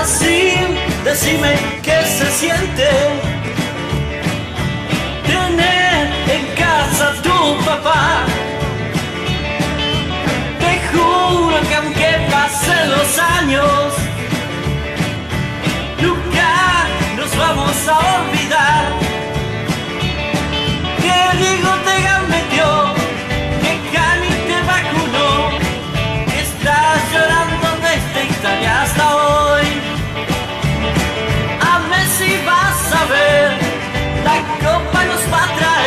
así, decime qué se siente. vai, campa pra trás.